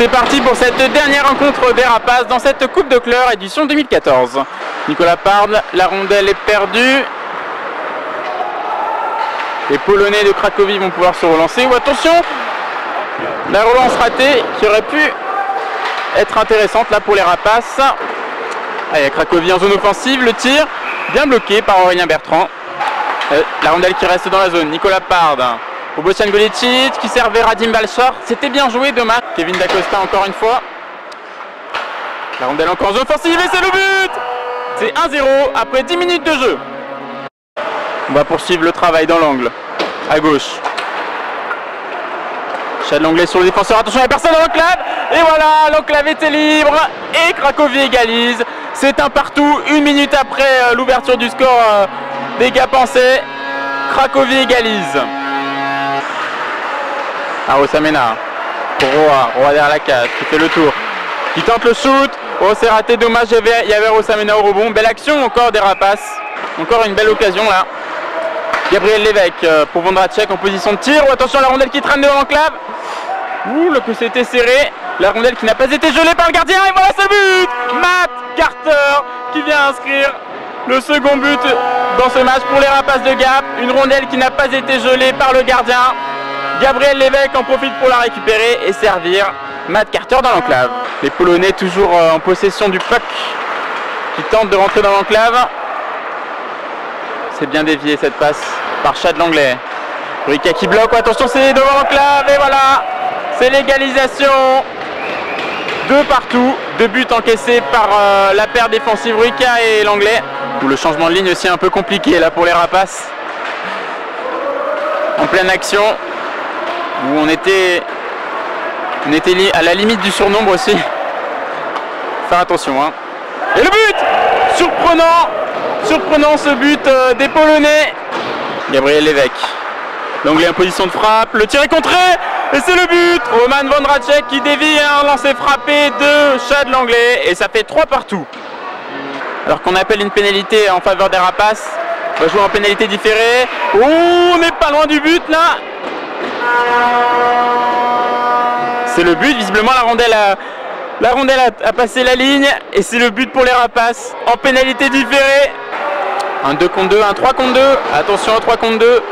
C'est parti pour cette dernière rencontre des Rapaces dans cette Coupe de Cleur édition 2014. Nicolas Parde, la rondelle est perdue. Les Polonais de Cracovie vont pouvoir se relancer. Ou attention, la relance ratée qui aurait pu être intéressante là pour les Rapaces. Allez, Cracovie en zone offensive, le tir bien bloqué par Aurélien Bertrand. Euh, la rondelle qui reste dans la zone, Nicolas Parde pour Bocian Golicic qui servait Radim Balchor. C'était bien joué, dommage. Kevin Dacosta encore une fois. La rondelle encore en offensive et c'est le but C'est 1-0 après 10 minutes de jeu. On va poursuivre le travail dans l'angle, à gauche. Chad Langlais sur le défenseur, attention, il n'y a personne dans l'enclave Et voilà, l'enclave était libre et Cracovie égalise. C'est un partout, une minute après euh, l'ouverture du score euh, des gars pensés. Cracovie égalise. À Rosamena, pour Roa, Roa derrière la cage, qui fait le tour, qui tente le shoot. Oh, c'est raté, dommage, il y avait, il au rebond. Belle action encore des rapaces. Encore une belle occasion là. Gabriel Lévesque euh, pour Vondracek en position de tir. Oh, attention, la rondelle qui traîne devant l'enclave. Ouh, le coup c'était serré. La rondelle qui n'a pas été gelée par le gardien. Et voilà ce but Matt Carter qui vient inscrire le second but dans ce match pour les Rapaces de Gap. Une rondelle qui n'a pas été gelée par le gardien. Gabriel Lévesque en profite pour la récupérer et servir Matt Carter dans l'enclave. Les Polonais toujours euh, en possession du puck qui tente de rentrer dans l'enclave. C'est bien dévié cette passe par Chad Langlais. Rika qui bloque, attention c'est devant l'enclave et voilà C'est l'égalisation Deux partout, deux buts encaissés par euh, la paire défensive Rika et Langlais. Le changement de ligne aussi un peu compliqué là pour les rapaces. En pleine action, où on était, à la limite du surnombre aussi. Faire attention. Hein. Et le but Surprenant Surprenant ce but euh, des Polonais. Gabriel Lévesque. L'anglais en position de frappe. Le tir est contré. Et c'est le but. Roman Vondracek qui dévie un lancer frappé de Chad Langlais. Et ça fait 3 partout. Alors qu'on appelle une pénalité en faveur des rapaces. On va jouer en pénalité différée. Oh, on n'est pas loin du but là. C'est le but. Visiblement la rondelle a, la rondelle a, passé la ligne. Et c'est le but pour les rapaces. En pénalité différée. Un 2 contre 2, un 3 contre 2. Attention, un 3 contre 2.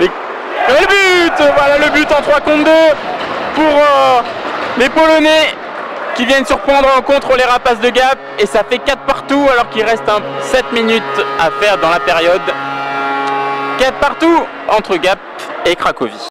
Et le but Voilà le but en 3 contre 2 pour euh, les Polonais qui viennent surprendre contre les Rapaces de Gap. Et ça fait 4 partout alors qu'il reste 7 minutes à faire dans la période. 4 partout entre Gap et Cracovie.